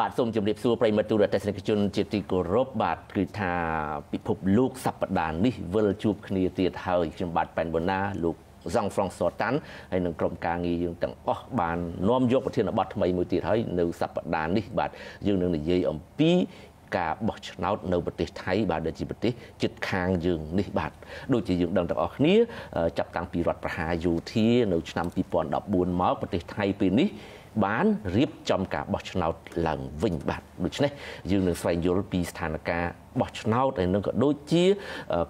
បាទសូមជម្រាបសួរប្រិមត្តទូរទស្សនិកជនជាទីគោរពបាទគឺថាពិភពលោកសប្តាហ៍នេះវិលជួបគ្នាទៀតហើយខ្ញុំបាទប៉ែនបូណាលោកសង់ហ្វ្រង់សូតាន់ហើយនឹងក្រុមការងារយើងទាំងអស់បាននាំយកប្រធានបទថ្មីមួយទៀតហើយនៅសប្តាហ៍នេះបាទយើងនឹងនិយាយអំពីការបោះឆ្នោតនៅប្រទេសថៃបាទដែលជាប្រទេសជិតខាងយើងនេះបាទដូចជាយើងដឹងទាំងអស់គ្នាចាប់តាំងពីរដ្ឋប្រហារយោធានៅឆ្នាំ2014មកប្រទេសថៃពេលនេះ បានរៀបចំការបោះឆ្នោតឡើងវិញបាទដូច្នេះយើងនឹងស្វែងយល់ពីស្ថានភាពបោះឆ្នោតហើយនឹងក៏ដូចជា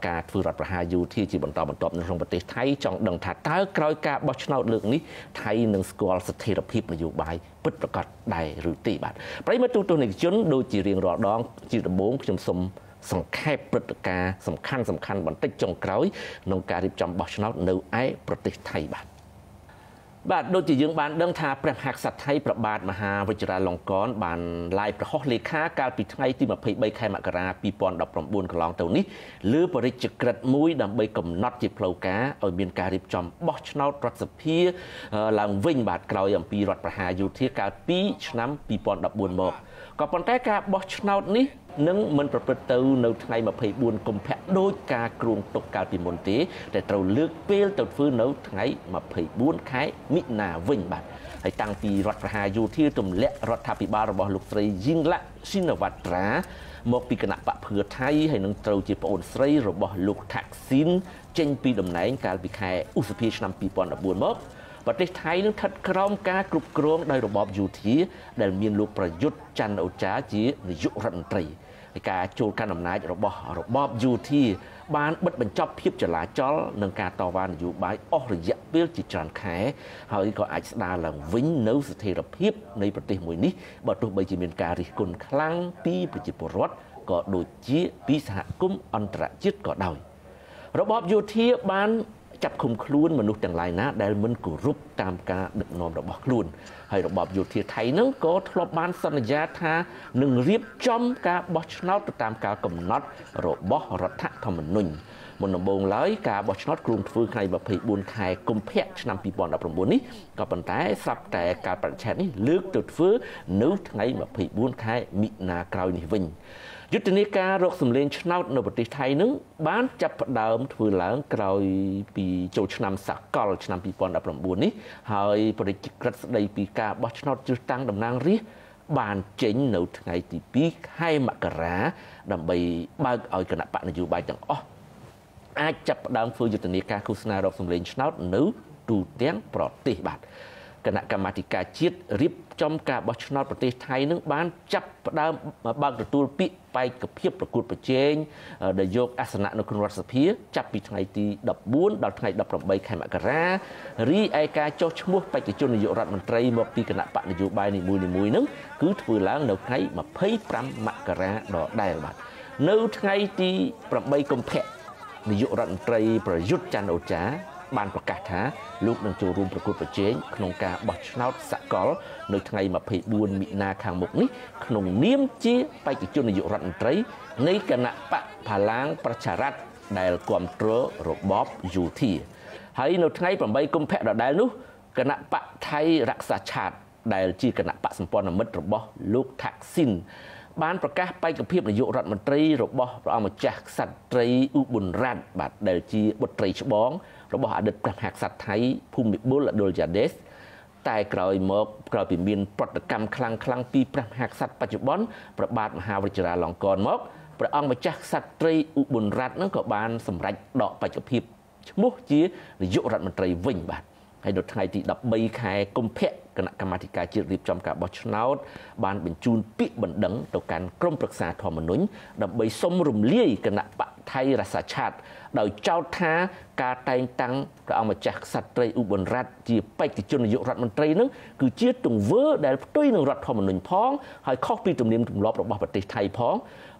ការធ្វើរដ្ឋប្រហារយោធាជាបន្តបន្ទាប់នៅក្នុងប្រទេសថៃចង់ដឹងថាតើក្រោយការបោះឆ្នោតលើកនេះថៃនឹងស្គាល់ស្ថិរភាពនយោបាយពិតប្រាកដដែរឬទេបាទប្រិមត្តទូទស្សនិកជនដូចជារៀងរាល់ដង ជាដំបូងខ្ញុំសូមសង្ខេបព្រឹត្តិការណ៍សំខាន់សំខាន់បន្តិចចុងក្រោយក្នុងការរៀបចំបោះឆ្នោតនៅឯប្រទេសថៃបាទ បាទដូចជាយើងបានដឹងថាព្រះមហាក្សត្រថៃប្របាទមហាវិជ្ជរាលង្កនបានឡាយប្រហោះលេខាកាលពីថ្ងៃទី23ខែមករា2019កន្លងទៅនេះលើបរិជ្ជក្រិតមួយដើម្បីកំណត់ជាផ្លូវការឲ្យមានការរៀបចំបោះឆ្នោតរដ្ឋសភាឡើងវិញបាទក្រោយអំពីរដ្ឋប្រហារយោធាកាលពីឆ្នាំ2014មក ក៏ប៉ុន្តែការបោះឆ្នោតនេះនឹងមិនប្រព្រឹត្តទៅនៅថ្ងៃ24កុម្ភៈដោយការគ្រោងទុកកាលពីមុនទេតែត្រូវលើកពេលទៅធ្វើនៅថ្ងៃ24ខែមិនិនាវិញបាទហើយតាំងពីរដ្ឋប្រហារយោធាទម្លាក់រដ្ឋាភិបាលរបស់លោកស្រីយីងឡាក់ស៊ីណាវ៉ាត្រាមកពីគណៈបកភឿថៃហើយនឹងត្រូវជាប្អូនស្រីរបស់លោកថាក់ស៊ីនចេញពីតំណែងកាលពីខែឧសភាឆ្នាំ2014មក ប្រទេសថៃនឹងស្ថិតក្រោមការគ្រប់គ្រងដោយរបបយោធាដែលមានលោកប្រយុទ្ធច័ន្ទអូចាជានាយករដ្ឋមន្ត្រីហើយការចូលកាន់អំណាចរបស់របបយោធាបានបិទបញ្ចប់ភាពចលាចលនឹងការតវ៉ានយោបាយអស់រយៈពេលជាច្រើនខែហើយក៏អាចស្ដារឡើងវិញនៅស្ថិរភាពនៃប្រទេសមួយនេះបើទោះបីជាមានការរិះគន់ខ្លាំងពីប្រជាពលរដ្ឋក៏ដូចជាពីសហគមន៍អន្តរជាតិក៏ដោយរបបយោធាបាន ចាប់ឃុំខ្លួនមនុស្សទាំងឡាយណាដែលមិនគោរពតាមការដឹកនាំរបស់ខ្លួនហើយរបបយោធាថៃនឹងក៏ធ្លាប់បានសន្យាថានឹងរៀបចំការបោះឆ្នោតទៅតាមការកំណត់របស់រដ្ឋធម្មនុញ្ញមុនដំបូងឡើយការបោះឆ្នោតគ្រោងធ្វើថ្ងៃ24ខែកុម្ភៈឆ្នាំ2019នេះក៏ប៉ុន្តែស្រាប់តែការបរិច្ឆេទនេះលើកទៅធ្វើនៅថ្ងៃ24ខែមិនិនាក្រោយនេះវិញ យុទ្ធនាការរកសម្លេងឆ្នោតនៅប្រទេសថៃនឹងបានចាប់ផ្ដើមធ្វើឡើងក្រោយពីចូលឆ្នាំសកលឆ្នាំ2019នេះហើយប្រតិក្រិតស្ដីពីការបោះឆ្នោតជ្រើសតាំងតំណាងរាស្ត្របានចេញនៅថ្ងៃទី2ខែមករា ដើម្បីបើកឲ្យគណៈបកនយោបាយទាំងអស់អាចចាប់ផ្ដើមធ្វើយុទ្ធនាការឃោសនារកសម្លេងឆ្នោតនៅទូទាំងប្រទេសបាទ គណៈកម្មាធិការជាតិរៀបចំការបោះឆ្នោតប្រទេសថៃនឹងបានចាប់ផ្ដើមបើកទទួលពាក្យបេក្ខភាពប្រកួតប្រជែងដែលយកអាសនៈនៅក្នុងរដ្ឋសភា ចាប់ពីថ្ងៃទី14ដល់ថ្ងៃ18ខែមករារីឯការចុះឈ្មោះបេក្ខជននាយករដ្ឋមន្ត្រីមកពីគណៈបកនយោបាយនីមួយៗនឹងគឺធ្វើឡើងនៅថ្ងៃ25មករាដដែលបាទនៅថ្ងៃទី8កុម្ភៈនាយករដ្ឋមន្ត្រីប្រយុទ្ធច័ន្ទអូចា បានប្រកាសថាលោកនឹងចូលរួមប្រកួតប្រជែងក្នុងការបោះឆ្នោតសកល នៅថ្ងៃ24មិនិនាខាងមុខនេះក្នុងនាមជាបេក្ខជននាយករដ្ឋមន្ត្រីនៃគណៈបកផាឡាងប្រជារដ្ឋដែលគ្រប់គ្រងរបបយោធាហើយនៅថ្ងៃ8កុម្ភៈដដែលនោះគណៈបកថៃរក្សាឆាតដែលជាគណៈបកសម្ព័ន្ធមិត្តរបស់លោកថាក់ស៊ីនបានប្រកាសបេក្ខភាពនាយករដ្ឋមន្ត្រីរបស់ព្រះអង្គម្ចាស់ក្សត្រីឧបុនរ៉ាត់បាទដែលជាបុត្រីច្បងរបស់អតីតព្រះមហាក្សត្រថៃភូមិបុលអឌុលយ៉ាដេសតែក្រោយមកក្រោយពីមានប្រតិកម្មខ្លាំងខ្លាំងពីព្រះមហាក្សត្របច្ចុប្បន្នព្រះបាទមហាវជ្រាលង្កនមកព្រះអង្គម្ចាស់ក្សត្រីឧបុនរ័ត្ននឹងក៏បានសម្រេចដកបច្ចុប្បន្នឈ្មោះជានាយករដ្ឋមន្ត្រីវិញបាទហើយនៅថ្ងៃទី13ខែកុម្ភៈគណៈកម្មាធិការជាតិរៀបចំការបោះឆ្នោតបានបញ្ជូនពាក្យបណ្ដឹងទៅកាន់ក្រមប្រឹក្សាធម្មនុញ្ញដើម្បីសុំរំលាយគណៈបកថៃរសាឆាត ដោយចោទថាការតែងតាំងព្រះអង្គម្ចាស់ក្សត្រីឧបនរ័ត្នជាបេក្ខជននាយករដ្ឋមន្ត្រីនឹងគឺជាទង្វើដែលផ្ទុយនឹងរដ្ឋធម្មនុញ្ញផងហើយខុសពីទំនៀមទម្លាប់របស់ប្រទេសថៃផង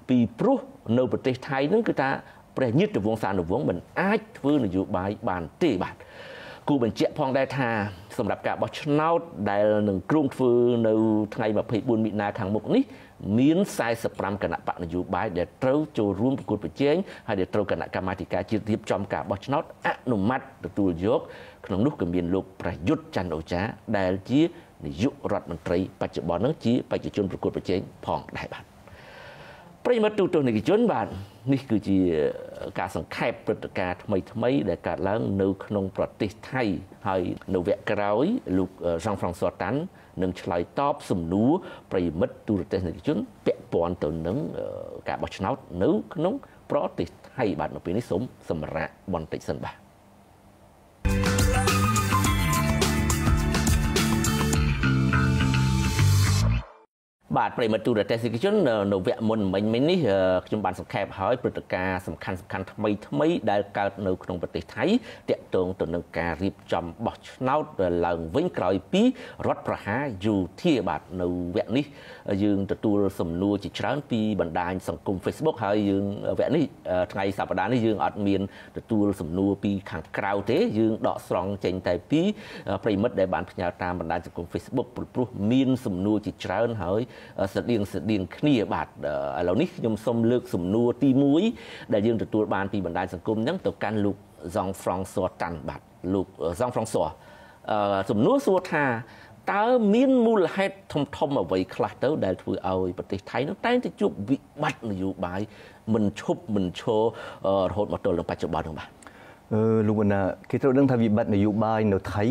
ពីព្រោះនៅប្រទេសថៃនឹងគឺថាព្រះញាតិវង្សានុវង្សមិនអាចធ្វើនយោបាយបានទេបាទគូបញ្ជាក់ផងដែរថាសម្រាប់ការបោះឆ្នោតដែលនឹងគ្រោងធ្វើនៅថ្ងៃ24មិនិនាខាងមុខនេះ មាន45គណៈបកនយោបាយដែលត្រូវចូលរួមប្រកួតប្រជែងហើយដែលត្រូវគណៈកម្មាធិការជាតិរៀបចំការបោះឆ្នោតអនុម័តទទួលយកក្នុងនោះក៏មានលោកប្រយុទ្ធច័ន្ទអូចាដែលជានាយករដ្ឋមន្ត្រីបច្ចុប្បន្ននឹងជាបេក្ខជនប្រកួតប្រជែងផងដែរបាទ ប្រិមត្តទូទស្សនិកជនបាទនេះគឺជាការសង្ខេបព្រឹត្តិការណ៍ថ្មីថ្មីដែលកើតឡើងនៅក្នុងប្រទេសថៃហើយនៅវគ្គក្រោយលោកហ្សង់ហ្វ្រង់សតាន់នឹងឆ្លើយតបសំណួរប្រិមិត្តទូរទស្សនិកជនពាក់ព័ន្ធទៅនឹងការបោះឆ្នោតនៅក្នុងប្រទេសថៃបាទនៅពេលនេះសូមសម្រាប់បន្តិចសិនបាទ បាទប្រិមត្តទូរទស្សនិកជននៅវគ្គមុនមិញមិញនេះខ្ញុំបានសង្ខេបហើយព្រឹត្តិការណ៍សំខាន់សំខាន់ថ្មីថ្មីដែលកើតនៅក្នុងប្រទេសថៃតាក់ទងទៅនឹងការរៀបចំបោះឆ្នោតឡើងវិញក្រោយពីរដ្ឋប្រហារយោធាបាទនៅវគ្គនេះយើងទទួលសំណួរជាច្រើនពីបណ្ដាញសង្គម Facebook ហើយយើងវគ្គនេះថ្ងៃសប្តាហ៍នេះយើងអត់មានទទួលសំណួរពីខាងក្រៅទេយើងដកស្រង់ចេញតែពីប្រិមិត្តដែលបានផ្ញើតាមបណ្ដាញសង្គម Facebook ព្រោះមានសំណួរជាច្រើនហើយស្តៀងស្តៀងគ្នាបាទឥឡូវនេះខ្ញុំសូមលើកសំណួរទី1ដែលយើងទទួលបានពីបណ្ដាញសង្គមហ្នឹងទៅកាន់លោកហ្សង់ហ្វ្រង់ស័រតាន់បាទលោកហ្សង់ហ្វ្រង់ស័រអឺសំណួរសួរថាតើមានមូលហេតុធំធំអ្វីខ្លះទៅ ដែលធ្វើឲ្យប្រទេសថៃនោះតែងតែជួបវិបត្តិនយោបាយមិនឈប់មិនឈររហូតមកទល់នឹងបច្ចុប្បន្ននោះបាទអឺលោកបណ្ណាគេត្រូវដឹងថាវិបត្តិនយោបាយនៅថៃ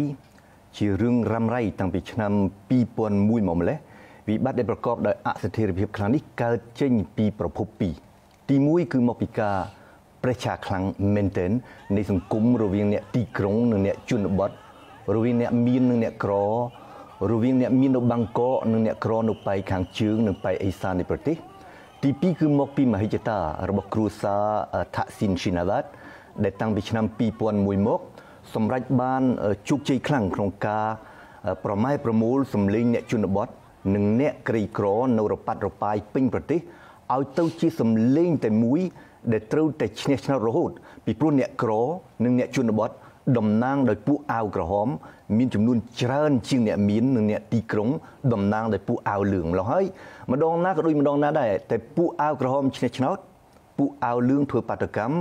ជារឿងរ៉ាំរ៉ៃតាំងពីឆ្នាំ2001មកម្លេះ វិបត្តិដែលប្រកបដោយអស្ថិរភាពខ្លាំងនេះកើតចេញពីប្រភពពីរទី1គឺមកពីការប្រេះឆាខ្លាំងមែនទែននៃសង្គមរវាងអ្នកទីក្រុងនិងអ្នកជនបទរវាងអ្នកមាននិងអ្នកក្ររវាងអ្នកមាននៅបាងកកនិងអ្នកក្រនៅប៉ែកខាងជើងនិងប៉ែកអេសាននៃប្រទេសទី2គឺមកពីមហិច្ឆតារបស់គ្រួសារថាក់ស៊ីនឈីណាវ៉ាតដែលតាំងពីឆ្នាំ2001មកសម្រេចបានជោគជ័យខ្លាំងក្នុងការប្រម៉ែប្រមូលសម្លេងអ្នកជនបទ និងអ្នកក្រីក្រនៅរប៉ាត់រប៉ាយពេញប្រទេសឲ្យទៅជាសម្លេងតែមួយ ដែលត្រូវតែឈ្នះឆ្នោតរហូត ពីព្រោះអ្នកក្រនិងអ្នកជនបទតំណាងដោយពួកអាវក្រហម មានចំនួនច្រើនជាងអ្នកមាននិងអ្នកទីក្រុងតំណាងដោយពួកអាវលឿងម្ល៉េះហើយម្ដងណាក៏ដូចម្ដងណាដែរតែពួកអាវក្រហមឈ្នះឆ្នោតពួកអាវលឿងធ្វើបាតកម្ម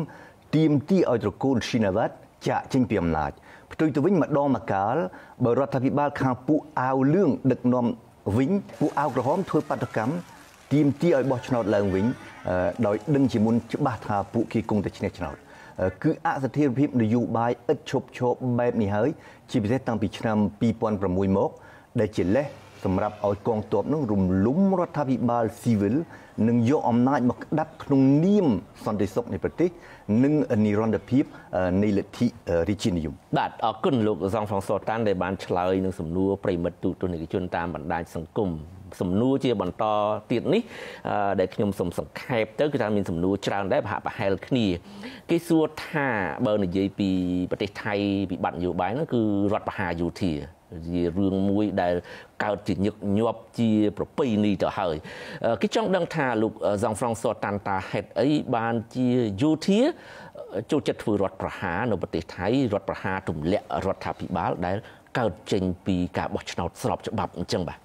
ទាមទារឲ្យត្រកូលឈីណាវ៉ាត់ចាក់ចេញពីអំណាចផ្ទុយទៅវិញម្ដងម្កាលបើរដ្ឋាភិបាលខាងពួកអាវលឿងដឹកនាំ វិញពួកអាវក្រហមធ្វើបាតកម្មទាមទារឲ្យបោះឆ្នោតឡើងវិញដោយដឹងជាមុនច្បាស់ថាពួកគេគង់តែឈ្នះឆ្នោតគឺអស្ថិរភាពនយោបាយឥតឈប់ឈរបែបនេះហើយជាពិសេសតាំងពីឆ្នាំ2006មកដែលជាលេស សម្រាប់ឲ្យកងទ័ពនឹងរំលំរដ្ឋាភិបាលស៊ីវិលនិងយកអំណាចមកក្តាប់ក្នុងនាមសន្តិសុខនៃប្រទេសនិងនិរន្តរភាពនៃលទ្ធិរាជានិយមបាទអរគុណលោកសងហ្វ្រង់សូតានដែលបានឆ្លើយនឹងសំណួរប្រិមិត្តទូតនិកជនតាមបណ្ដាញសង្គមសំណួរជាបន្តទៀតនេះដែលខ្ញុំសូមសង្ខេបទៅគឺថាមានសំណួរច្រើនដែរប្រហាក់ប្រហែលគ្នា គេសួរថាបើនិយាយពីប្រទេសថៃវិបត្តិនយោបាយនោះគឺរដ្ឋបហាយោធា ជារឿងមួយដែលកើតជាញឹកញាប់ជាប្រពៃណីទៅហើយគេចង់ដឹងថាលោកហ្សង់ហ្វ្រង់សតាន់តាហេតអីបានជាយោធាចូលចិត្តធ្វើរដ្ឋប្រហារនៅប្រទេសថៃរដ្ឋប្រហារទម្លាក់រដ្ឋាភិបាលដែលកើតចេញពីការបោះឆ្នោតស្របច្បាប់អញ្ចឹងបាទ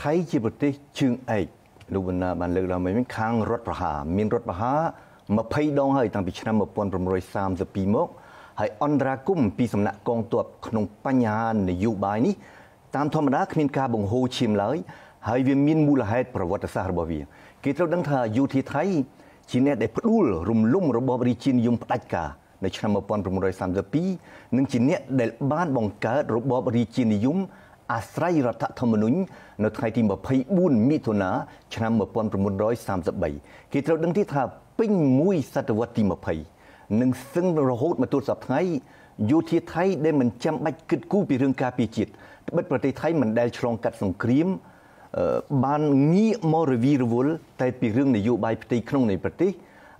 ថៃជាប្រទេសជើងឯកលោកបណ្ណាបានលើកឡើងមិញខាងរដ្ឋប្រហារមានរដ្ឋប្រហារ20ដងហើយតាំងពីឆ្នាំ1932មក ហើយអន្តរាគមពីសំណាក់កងទ័ពក្នុងបញ្ហានយោបាយនេះតាមធម្មតាគ្មានការបង្ហូរឈាមឡើយហើយវាមានមូលហេតុប្រវត្តិសាស្ត្ររបស់វាគេត្រូវដឹងថាយោធាថៃជាអ្នកដែលផ្ដួលរំលំរបបរាជានិយមផ្ដាច់ការនៅឆ្នាំ1932និងជាអ្នកដែលបានបង្កើតរបបរាជានិយមអាស្រ័យរដ្ឋធម្មនុញ្ញនៅថ្ងៃទី24មិថុនាឆ្នាំ1933គេត្រូវដឹងទៀតថាពេញមួយសតវត្សទី20 និងសឹងរហូតមកទល់សប្តាហ៍យោធាថៃដែលមិនចាំបាច់គិតគូរពីរឿងការពារជាតិត្បិតប្រទេសថៃមិនដែលឆ្លងកាត់សង្គ្រាមបានងាកមករវីរវល់តែពីរឿងនយោបាយផ្ទៃក្នុងនៃប្រទេស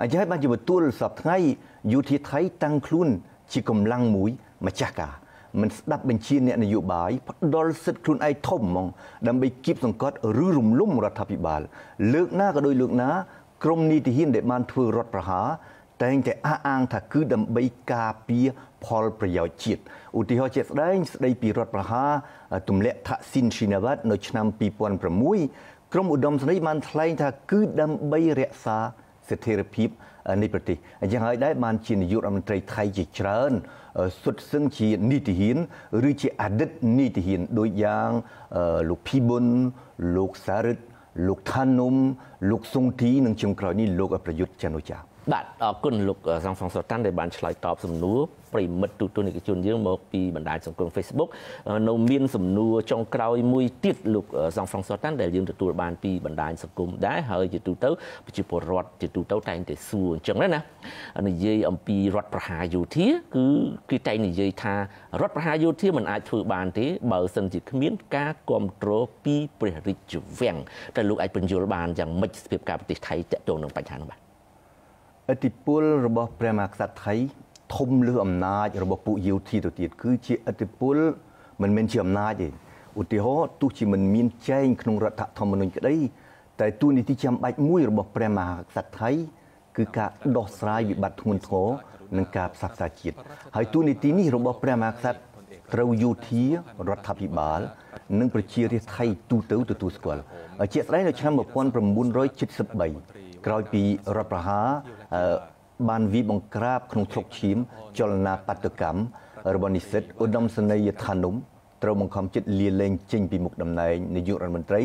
អញ្ចឹងបានជាបន្ទួលសប្តាហ៍យោធាថៃតាំងខ្លួនជាកម្លាំងមួយម្ចាស់ការមិនស្ដាប់បញ្ជាអ្នកនយោបាយផ្ដល់សិទ្ធិខ្លួនឯងធំហ្មងដើម្បីគៀបសង្កត់ឬរំលំរដ្ឋាភិបាល លើកណាក៏ដោយលើកណាក្រមនីតិហ៊ានដែលបានធ្វើរដ្ឋប្រហារ តែងតែអះអាងថាគឺដើម្បីការពារផលប្រយោជន៍ជាតិឧទាហរណ៍ជាក់ស្ដែងស្ដីពីរដ្ឋប្រហារទម្លាក់ថាក់ស៊ីនឈីណាវ៉ាត់នៅឆ្នាំ2006ក្រមឧត្តមសេនីយ៍បានថ្លែងថាគឺដើម្បីរក្សាស្ថិរភាពនៃប្រទេសអញ្ចឹងហើយដែរបានជានាយករដ្ឋមន្ត្រីថៃជាច្រើនសុទ្ធសឹងជានីតិហ៊ានឬជាអតីតនីតិហ៊ានដូចយ៉ាងលោកភីប៊ុនលោកសារឹតលោកថានុំលោកសុងទីនិងចុងក្រោយនេះលោកប្រយុទ្ធច័ន្ទអូចា បាទអរគុណលោកសង្សងសតាន់ដែលបានឆ្លើយតបសំណួរប្រិមិត្តទូទួលនិកជនយើងមកពីបណ្ដាញសង្គម Facebook នៅមានសំណួរចុងក្រោយមួយទៀតលោកសង្សងសតាន់ដែលយើងទទួលបានពីបណ្ដាញសង្គមដែរហើយជាទូទៅប្រជាពលរដ្ឋជាទូទៅតែងតែសួរអញ្ចឹងណានិយាយអំពីរដ្ឋប្រហារយោធាគឺគឺតែងនិយាយថារដ្ឋប្រហារយោធាមិនអាចធ្វើបានទេបើសិនជាគ្មានការគ្រប់គ្រងពីព្រះរាជវាំងតែលោកអាចបញ្យល់បានយ៉ាងម៉េចស្ថានភាពប្រទេសថៃតកតងនឹងបញ្ហានោះបាទ ឥទ្ធិពលរបស់ព្រះមហាក្សត្រថៃធំលើអំណាចរបស់ពួកយោធាទៅទៀតគឺជាឥទ្ធិពលមិនមែនជាអំណាចទេឧទាហរណ៍ទោះជាមិនមានចែងក្នុងរដ្ឋធម្មនុញ្ញក្តីតែទូនីតិចាំបាច់មួយរបស់ព្រះមហាក្សត្រថៃគឺការដោះស្រាយវិបត្តិធ្ងន់ធ្ងរនិងការផ្សះផ្សាជាតិហើយទូនីតិនេះរបស់ព្រះមហាក្សត្រត្រូវយោធារដ្ឋាភិបាល និងប្រជារាស្ត្រថៃទូទៅទទួលស្គាល់ជាក់ស្ដែងនៅឆ្នាំ1973 ក្រោយពីរដ្ឋប្រហារបានវិបង្ក្រាបក្នុងស្រុកឈៀមចលនាបាតកម្មរបស់និស្សិតឧត្តមសេនីយ៍ថានុំត្រូវបង្ខំចិត្តលាលែងចេញពីមុខតំណែងនាយករដ្ឋមន្ត្រី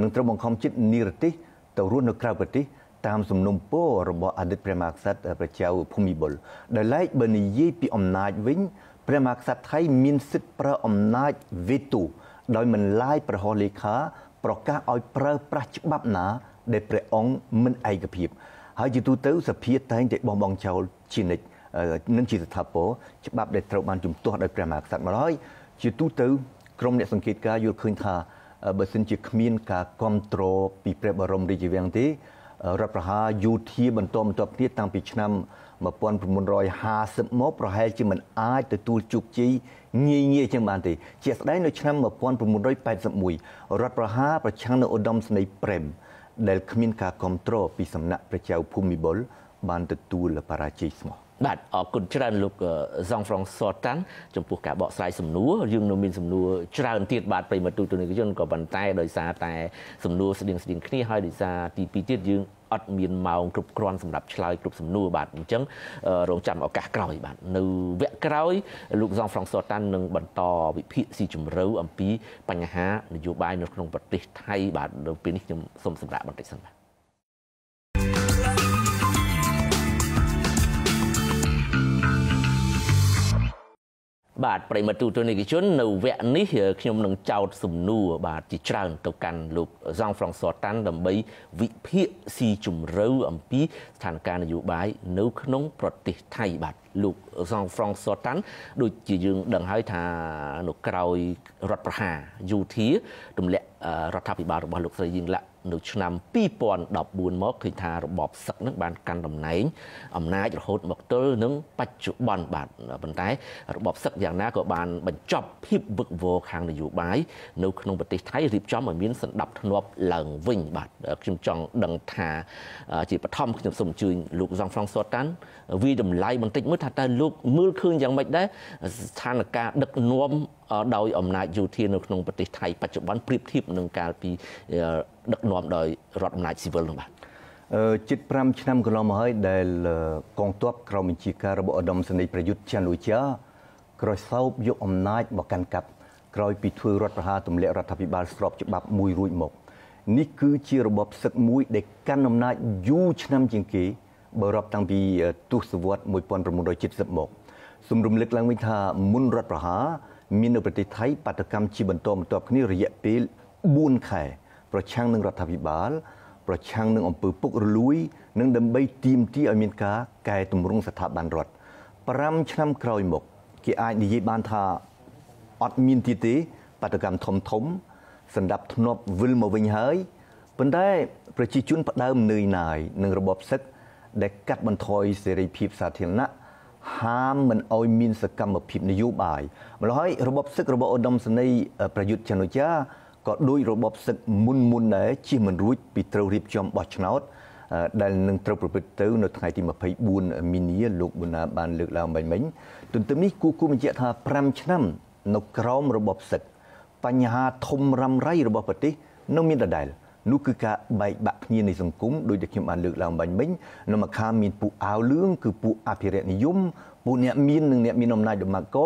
និងត្រូវបង្ខំចិត្តនិរទេសទៅរស់នៅក្រៅប្រទេសតាមសំណុំពររបស់អតីតព្រះមហាក្សត្រព្រះចៅភូមិបុលដែលឡែកបើនិយាយពីអំណាចវិញព្រះមហាក្សត្រថៃមានសិទ្ធិប្រើអំណាចវេតូដោយមិនឡាយប្រហោះលេខាប្រកាសឲ្យប្រើប្រាស់ច្បាប់ណា ដែលព្រះអង្គមិនឯកភាពហើយជាទូទៅសភាតែងតែបោះបង់ចោលជានិច្ចនឹងជាស្ថាពរច្បាប់ដែលត្រូវបានជំទាស់ដោយព្រះមហាក្សត្រមកហើយជាទូទៅក្រុមអ្នកសង្កេតការយល់ឃើញថាបើសិនជាគ្មានការគ្រប់គ្រងពីព្រះបរមរាជវាំងទេរដ្ឋប្រហារយោធាបន្តបន្ទាប់គ្នាតាំងពីឆ្នាំ1950មកប្រហែលជាមិនអាចទទួលជោគជ័យងាយងាយចឹងបានទេ ជាស្ដែងនៅឆ្នាំ1981រដ្ឋប្រហារប្រឆាំងនឹងឧត្តមសេនីយ៍ព្រែម ដែលគ្មានការគ្រប់គ្រងពីសំណាក់ព្រះចៅភូមិបុលបានទទួលបរាជ័យស្មោះបាទអរគុណច្រើនលោកសងហ្វ្រង់សតាន់ចំពោះការបកស្រាយសំណួរយើងនៅមានសំណួរច្រើនទៀតបាទប្រិមត្តទូទនិកជនក៏ប៉ុន្តែដោយសារតែសំណួរស្តៀងស្តៀងគ្នាហើយដោយសារទី2ទៀតយើង អត់មានម៉ោងគ្រប់គ្រាន់សម្រាប់ឆ្លើយគ្រប់សំណួរបាទអញ្ចឹងរងចាំឱកាសក្រោយបាទនៅវគ្គក្រោយលោកសងហ្វ្រង់សតាន់នឹងបន្តវិភាគស៊ីជម្រៅអំពីបញ្ហានយោបាយនៅក្នុងប្រទេសថៃបាទនៅពេលនេះខ្ញុំសូមសម្រាប់បន្តិចសិនបាទ បាទប្រិមត្តទូទនិកជននៅវគ្គនេះខ្ញុំនឹងចោទសំណួរបាទជាច្រើនទៅកាន់លោកសងហ្វ្រង់សតាន់ដើម្បីវិភាគស៊ីជម្រៅអំពីស្ថានភាពនយោបាយនៅក្នុងប្រទេសថៃបាទលោកសងហ្វ្រង់សតាន់ដូចជាយើងដឹងហើយថានៅក្រោយរដ្ឋប្រហារយោធាទម្លាក់ រដ្ឋាភិបាលរបស់លោកស្រីយីងឡាក់នៅឆ្នាំ2014មកឃើញថារបបសឹកនឹងបានកាន់តំណែងអំណាចរហូតមកទល់នឹងបច្ចុប្បន្នបាទប៉ុន្តែ របបសឹកយ៉ាងណាក៏បានបញ្ចប់ភាពវឹកវរខាងនយោបាយនៅក្នុងប្រទេសថៃរៀបចំឲ្យមានសន្តិភាពធ្នាប់ឡើងវិញបាទខ្ញុំចង់ដឹងថាជាបឋមខ្ញុំសូមអញ្ជើញលោកសងហ្វ្រង់សតាន់វាតម្លៃបន្តិចមើលថាតើលោកមើលឃើញយ៉ាងម៉េចដែរស្ថានភាពដឹកនាំ ដោយអំណាចយោធានៅក្នុងប្រទេសថៃបច្ចុប្បន្នប្រៀបធៀបនឹងកាលពីដឹកនាំដោយរដ្ឋអំណាចស៊ីវិលនោះបាទជិត5ឆ្នាំកន្លងមកហើយដែលកងទ័ពក្រោមបញ្ជាការរបស់ឧត្តមសេនីយ៍ប្រយុទ្ធច័ន្ទលូជាក្រោយសោបយកអំណាចមកកាន់កាប់ក្រោយពីធ្វើរដ្ឋប្រហារទម្លាក់រដ្ឋាភិបាលស្របច្បាប់មួយរួចមកនេះគឺជារបបសឹកមួយដែលកាន់អំណាចយូរឆ្នាំជាងគេបើរាប់តាំងពីទសវត្ស1970មកសូមរំលឹកឡើងវិញថាមុនរដ្ឋប្រហារ មាននៅប្រទេសថៃបាតកម្មជាបន្តបន្ទាប់គ្នារយៈពេល4ខែ ប្រឆាំងនឹងរដ្ឋាភិបាល ប្រឆាំងនឹងអំពើពុករលួយ និងដើម្បីទាមទារឲ្យមានការកែតម្រង់ស្ថាប័នរដ្ឋ5ឆ្នាំក្រោយមកគេអាចនិយាយបានថាអត់មានទៀតទេបាតកម្មធំធំសម្រាប់ធ្នាប់វិលមកវិញហើយប៉ុន្តែប្រជាជនផ្ដើមនឿយណាយនឹងរបបសឹកដែលកាត់បន្ថយសេរីភាពសាធារណៈ ហាមមិនអោយមានសកម្មភាពនយោបាយម្ល៉េះហើយរបបសឹករបស់ឧត្តមសេនីយ៍ប្រយុទ្ធច័ន្ទអូចាក៏ដោយរបបសឹកមុនមុនដែរជិះមិនរួចពីត្រូវរៀបចំបោះឆ្នោតដែលនឹងត្រូវប្រព្រឹត្តទៅនៅថ្ងៃទី24មីនាលោកប៊ុណាបានលើកឡើងមិញមិញទន្ទឹមនេះគូគូបញ្ជាក់ថា5ឆ្នាំនៅក្រោមរបបសឹកបញ្ហាធំរ៉ាំរ៉ៃរបស់ប្រទេសនៅមានដដែល នោះគឺការបែកបាក់គ្នានៃសង្គមដោយដែលខ្ញុំបានលើកឡើងបាញ់មិញនៅមកខាងមានពួកអាវលឿងគឺពួកអភិរក្សនិយមពួកអ្នកមាននិងអ្នកមានអំណាចដំណាក់ក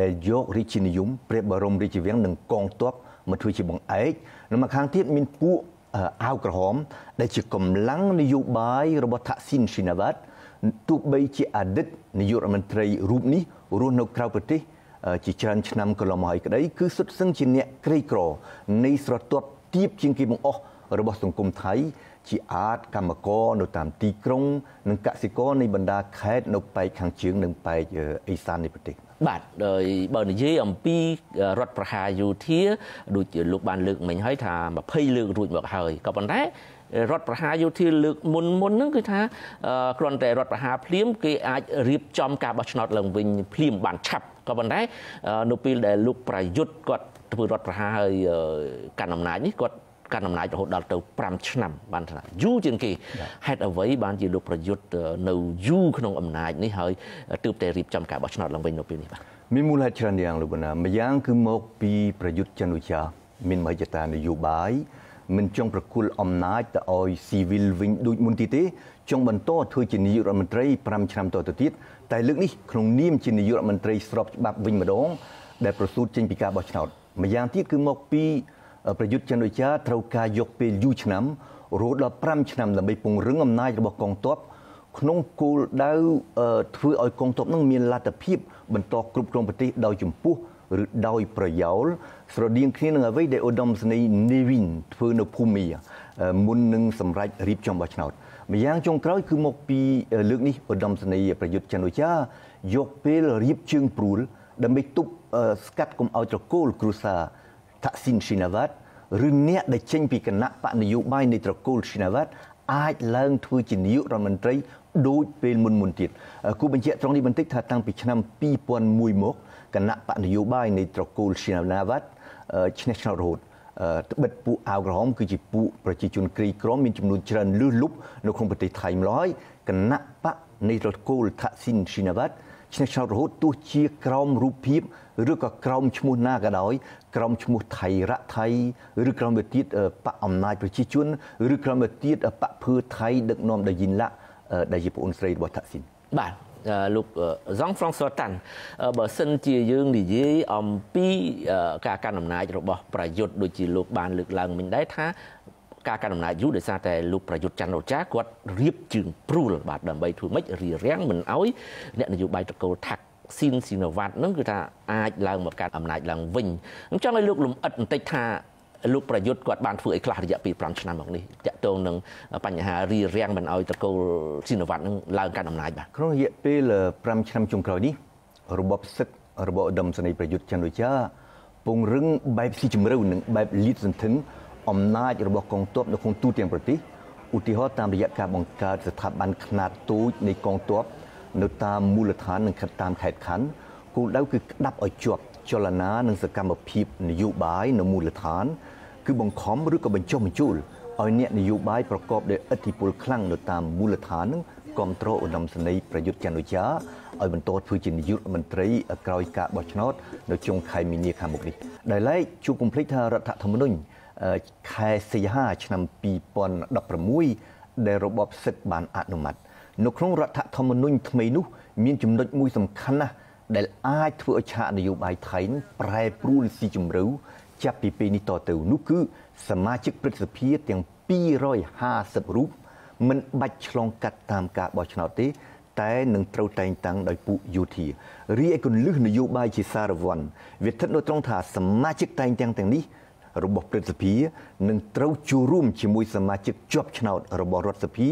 ដែលយករាជានិយមព្រះបរមរាជវាំងនិងកងទ័ពមកធ្វើជាបង្អែកនៅមកខាងទៀតមានពួកអាវក្រហម ដែលជាកម្លាំងនយោបាយរបស់ថាក់ស៊ីនស៊ីណាវ៉ាត់ទោះបីជាអតីតនាយករដ្ឋមន្ត្រីរូបនេះរស់នៅក្រៅប្រទេសជាច្រើនឆ្នាំកន្លងមកហើយក្តីគឺសុទ្ធសឹងជាអ្នកក្រីក្រនៃស្រទាប់ ទៀបជាងគេបង្អស់របស់សង្គមថៃ ជាអាចកម្មករនៅតាមទីក្រុង និងកសិករនៃបណ្ដាខេត្តនៅប៉ែកខាងជើងនិងប៉ែកអេសាននៃប្រទេសបាទដោយបើនិយាយអំពីរដ្ឋប្រហារយោធាដូចជាលោកបានលើកមិញហើយថា20លើករួចមកហើយក៏ប៉ុន្តែរដ្ឋប្រហារយោធាលើកមុនមុនហ្នឹងគឺថាគ្រាន់តែរដ្ឋប្រហារភ្លាមគេអាចរៀបចំការបោះឆ្នោតឡើងវិញភ្លាមបានឆាប់ក៏ប៉ុន្តែនៅពេលដែលលោកប្រយុទ្ធគាត់ ធ្វើរដ្ឋប្រហារហើយកាន់អំណាចនេះគាត់កាន់អំណាចរហូតដល់ទៅ5ឆ្នាំបានថាយូរជាងគេហេតុអ្វីបានជាលោកប្រយុទ្ធនៅយូរក្នុងអំណាចនេះហើយទើបតែរៀបចំការបោះឆ្នោតឡើងវិញនៅពេលនេះបាទមានមូលហេតុច្រើនយ៉ាងលោកបណ្ណាម្យ៉ាងគឺមកពីប្រយុទ្ធចន្ទវិជាមានមហិច្ឆតានយោបាយមិនចង់ប្រគល់អំណាចទៅឲ្យស៊ីវិលវិញដូចមុនទីទេចង់បន្តធ្វើជានាយករដ្ឋមន្ត្រី5ឆ្នាំតទៅទៀតតែលើកនេះក្នុងនាមជានាយករដ្ឋមន្ត្រីស្របច្បាប់វិញម្ដងដែលប្រសូតចេញពីការបោះឆ្នោត ម្យ៉ាងទៀតគឺមកពីប្រយុទ្ធចន្ទវិជាត្រូវការយកពេលយូរឆ្នាំរហូតដល់5ឆ្នាំដើម្បីពង្រឹងអំណាចរបស់កងទ័ពក្នុងគោលដៅធ្វើឲ្យកងទ័ពនឹងមានលទ្ធភាពបន្តគ្រប់គ្រងប្រទេសដោយចំពោះឬដោយប្រយោលស្រដៀងគ្នានឹងអ្វីដែលឧត្តមសេនីយ៍នេវីនធ្វើនៅភូមាមុននឹងសម្រេចរៀបចំបោះឆ្នោតម្យ៉ាងចុងក្រោយគឺមកពីលើកនេះឧត្តមសេនីយ៍ប្រយុទ្ធចន្ទវិជាយកពេលរៀបជើងព្រួល ដើម្បីទប់ស្កាត់កុំឲ្យត្រកូលគ្រួសារថាក់ស៊ីនស៊ីណាវ៉ាត់ឬអ្នកដែលចេញពីគណៈបកនយោបាយនៃត្រកូលស៊ីណាវ៉ាត់អាចឡើងធ្វើជានាយករដ្ឋមន្ត្រីដូចពេលមុនមុនទៀតគូបញ្ជាក់ត្រង់នេះបន្តិចថាតាំងពីឆ្នាំ2001មកគណៈបកនយោបាយនៃត្រកូលស៊ីណាវ៉ាត់ឈ្នះឆ្នោតរហូតត្បិតពួកអាវក្រហមគឺជាពួកប្រជាជនក្រីក្រមានចំនួនច្រើនលឺលុបនៅក្នុងប្រទេសថៃម្ល៉េះគណៈបកនៃត្រកូលថាក់ស៊ីនស៊ីណាវ៉ាត់ ឈ្នះឆ្នោតរហូតទោះជាក្រោមរូបភាពឬក៏ក្រោមឈ្មោះណាក៏ដោយក្រោមឈ្មោះថៃរៈថៃឬក្រោមទៅទៀតបកអំណាចប្រជាជនឬក្រោមទៅទៀតបកភឿថៃដឹកនាំដោយយីនឡាក់ដែលជាប្អូនស្រីរបស់ថាក់ស៊ីនបាទលោកហ្សង់ហ្វ្រង់សូតាន់បើសិនជាយើងនិយាយអំពីការកាន់អំណាចរបស់ប្រយុទ្ធដូចជាលោកបានលើកឡើងមិញដែរថា ការកាន់អំណាចយូរដោយសារតែលោកប្រយុទ្ធច័ន្ទរចាគាត់រៀបជើងព្រួលបាទដើម្បីធ្វើម៉េចរៀបរៀងមិនអោយអ្នកនយោបាយតកូលថាក់ស៊ីនស៊ីណូវ៉ាត់ហ្នឹងគឺថាអាចឡើងមកកាន់អំណាចឡើងវិញអញ្ចឹងឲ្យលោកលំអិតបន្តិចថាលោកប្រយុទ្ធគាត់បានធ្វើអីខ្លះរយៈពេល5ឆ្នាំមកនេះតាក់ទងនឹងបញ្ហារីរាំងមិនអោយតកូលស៊ីណូវ៉ាត់នឹងឡើងកាន់អំណាចបាទក្នុងរយៈពេល5ឆ្នាំចុងក្រោយនេះរបបសឹករបស់ឧត្តមសេនីយ៍ប្រយុទ្ធច័ន្ទវិជាពង្រឹងបែបស៊ីជម្រៅនិងបែបលៀតសន្ធឹង អំណាចរបស់កងទ័ពនៅក្នុងទូទាំងប្រទេសឧទាហរណ៍តាមរយៈការបង្កើតស្ថាប័នខ្នាតតូចនៃកងទ័ពនៅតាមមូលដ្ឋាននិងតាមខេត្តខណ្ឌគោលដៅគឺក្តាប់ឲ្យជាប់ចលនានិងសកម្មភាពនយោបាយនៅមូលដ្ឋាន គឺបង្ខំឬក៏បញ្ចុះបញ្ចូលឲ្យអ្នកនយោបាយប្រកបដោយឥទ្ធិពលខ្លាំងនៅតាមមូលដ្ឋាននឹងគ្រប់គ្រងឧត្តមសេនីយ៍ប្រយុទ្ធច័ន្ទវិជាឲ្យបន្តធ្វើជានាយករដ្ឋមន្ត្រីក្រោយការបោះឆ្នោតនៅចុងខែមីនាខាងមុខនេះដែលឡែកជួបគំភ្លេចថារដ្ឋធម្មនុញ្ញ ខែសីហាឆ្នាំ2016ដែលរបបសឹកបានអនុម័តនៅក្នុងរដ្ឋធម្មនុញ្ញថ្មីនោះមានចំណុចមួយសំខាន់ណាស់ដែលអាចធ្វើឲ្យឆាកនយោបាយថៃប្រែប្រួលស៊ីជម្រៅចាប់ពីពេលនេះតទៅនោះគឺសមាជិកព្រឹទ្ធសភាទាំង250រូបមិនបាច់ឆ្លងកាត់តាមការបោះឆ្នោតទេ តែនឹងត្រូវតែងតាំងដោយពួកយោធារីឯគន្លឹះនយោបាយជាសារវ័នវាស្ថិតនៅត្រង់ថាសមាជិកតែងតាំងទាំងនេះ របស់ព្រឹទ្ធសភានឹងត្រូវចូលរួមជាមួយសមាជិកជាប់ឆ្នោតរបស់រដ្ឋសភា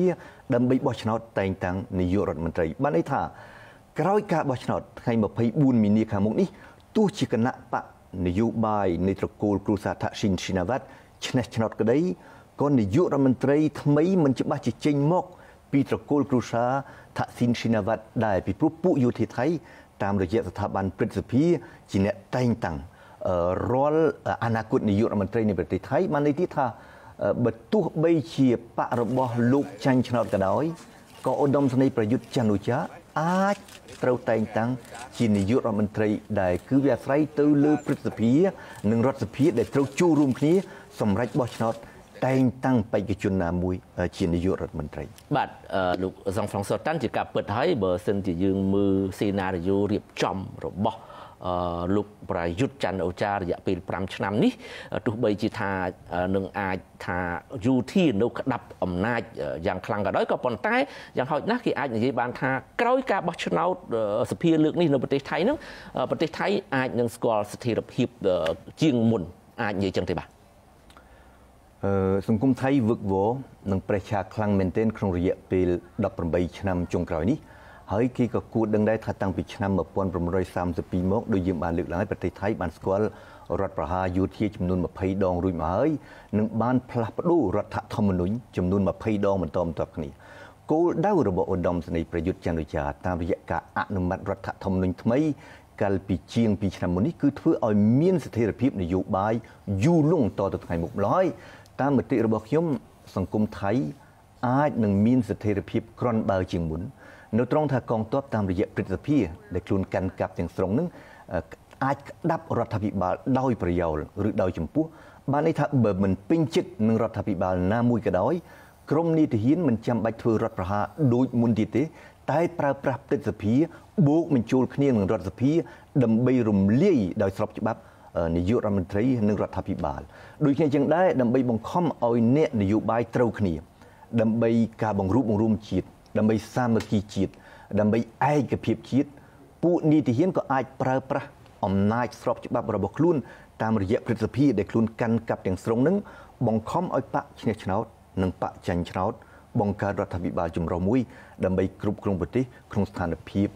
ដើម្បីបោះឆ្នោតតែងតាំងនាយករដ្ឋមន្ត្រីបានន័យថាក្រោយការបោះឆ្នោតថ្ងៃ24មីនាខាងមុខនេះទោះជាគណៈបកនយោបាយនៃត្រកូលគ្រូសាថាស៊ីនស៊ីណាវ៉ាត់ឈ្នះឆ្នោតក្តីក៏នាយករដ្ឋមន្ត្រីថ្មីមិនច្បាស់ជាចេញមកពីត្រកូលគ្រូសាថាស៊ីនស៊ីណាវ៉ាត់ដែរពីព្រោះពួកយោធាថៃតាមរយៈស្ថាប័នព្រឹទ្ធសភាជាអ្នកតែងតាំង រាល់អនាគតនាយករដ្ឋមន្ត្រីនៃប្រទេសថៃបានន័យទៀតថាបើទោះបីជាបករបស់លោកចាញ់ឆ្នោតក៏ដោយក៏ឧត្តមសេនីយ៍ប្រយុទ្ធច័ន្ទឧចាអាចត្រូវតែងតាំងជានាយករដ្ឋមន្ត្រីដែលគឺវាអាស្រ័យទៅលើព្រឹទ្ធសភានិងរដ្ឋសភាដែលត្រូវចូលរួមគ្នាសម្រាប់បោះឆ្នោតតែងតាំងបេក្ខជនណាមួយជានាយករដ្ឋមន្ត្រី បាទលោកសង្ហ្វ្រង់សូតាន់ជាការពិតហើយបើសិនជាយើងមើលសេណារីយ៉ូរៀបចំរបស់ លោកប្រយុទ្ធច័ន្ទអូចាររយៈពេល5ឆ្នាំនេះទោះបីជាថានឹងអាចថាយូធីនៅក្តាប់អំណាចយ៉ាងខ្លាំងក៏ដោយក៏ប៉ុន្តែយ៉ាងហោចណាស់គេអាចនិយាយបានថាក្រោយការបោះឆ្នោតសភាលើកនេះនៅប្រទេសថៃនឹងប្រទេសថៃអាចនឹងស្គាល់ស្ថិរភាពជាងមុនអាចនិយាយចឹងទេបាទអឺសង្គមថៃវឹកវរនឹងប្រេះឆាខ្លាំងមែនទែនក្នុងរយៈពេល18ឆ្នាំចុងក្រោយនេះ ហើយគេក៏គួរដឹងដែរថាតាំងពីឆ្នាំ1932មកដូចយើងបានលើកឡើងហើយប្រទេសថៃបានស្គាល់រដ្ឋប្រហារយោធាចំនួន20ដងរួចមកហើយនិងបានផ្លាស់ប្ដូររដ្ឋធម្មនុញ្ញចំនួន20ដងបន្តបន្ទាប់គ្នាគោលដៅរបស់ឧត្តមសេនីយ៍ប្រយុទ្ធចន្ទរាជាតាមរយៈការអនុម័តរដ្ឋធម្មនុញ្ញថ្មីកាលពីជាង2ឆ្នាំមុននេះគឺធ្វើឲ្យមានស្ថិរភាពនយោបាយយូរលង់តទៅថ្ងៃមុខម្ល៉េះតាមមតិរបស់ខ្ញុំសង្គមថៃអាចនឹងមានស្ថិរភាពក្រនបើជាងមុន នៅត្រង់ថាកងទ័ពតាមរយៈព្រឹទ្ធសភាដែលខ្លួនកាន់កាប់ទាំងស្រុងនឹងអាចក្តាប់រដ្ឋាភិបាលដោយប្រយោលឬដោយចំពោះបានន័យថាបើមិនពេញចិត្តនឹងរដ្ឋាភិបាលណាមួយក៏ដោយក្រមនីតិហ៊ានមិនចាំបាច់ធ្វើរដ្ឋប្រហារដូចមុនទៀតទេ តែប្រើប្រាស់ព្រឹទ្ធសភាបូកបញ្ចូលគ្នានឹងរដ្ឋសភា ដើម្បីរំលាយដោយស្របច្បាប់នាយករដ្ឋមន្ត្រីនិងរដ្ឋាភិបាលដូចគ្នាចឹងដែរដើម្បីបង្ខំឲ្យអ្នកនយោបាយត្រូវគ្នា ដើម្បីការបង្រួបបង្រួមជាតិ ដើម្បីសាមគ្គីជាតិដើម្បីឯកភាពជាតិពួកនីតិហ៊ានក៏អាចប្រើប្រាស់អំណាចស្របច្បាប់របស់ខ្លួនតាមរយៈព្រឹទ្ធសភាដែលខ្លួនកាន់កាប់ទាំងស្រុងនឹងបង្ខំឲ្យបកឈ្នះឆ្នោតនិងបកចាញ់ឆ្នោត បង្កើតរដ្ឋាភិបាលចម្រុះមួយដើម្បីគ្រប់គ្រងប្រទេសក្នុងស្ថានភាព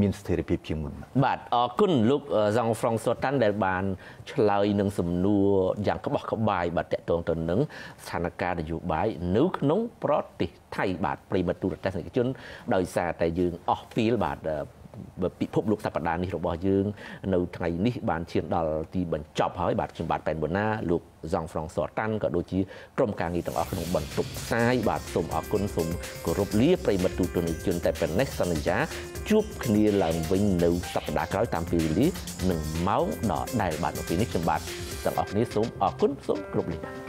មានស្ថិរភាពជាងមុនបាទអរគុណលោកសង់ហ្វ្រង់សូតាន់ដែលបានឆ្លើយនឹងសំណួរយ៉ាងក្បោះក្បាយបាទតកតងទៅនឹងស្ថានភាពនយោបាយនៅក្នុងប្រទេសថៃបាទប្រិមត្តទូរទស្សនិកជនដោយសារតែយើងអស់ពីលបាទ ពិភពលោកសប្តាហ៍នេះរបស់យើង នៅថ្ងៃនេះបានឈានដល់ទីបញ្ចប់ហើយបាទខ្ញុំបាទប៉ែនបូណាលោកសង់ហ្វ្រង់សតាន់ក៏ដូចជាក្រុមការងារទាំងអស់ក្នុងបន្ទប់ផ្សាយបាទសូមអរគុណសូមគោរពលាប្រិមត្តទូទនិជនតែប៉ុណ្ណេះសន្យាជួបគ្នាឡើងវិញនៅសប្តាហ៍ក្រោយតាមពេលវេលានិងម៉ោងដដែលបាទនៅពេលនេះខ្ញុំបាទទាំងអស់គ្នាសូមអរគុណសូមគោរពលាបាទ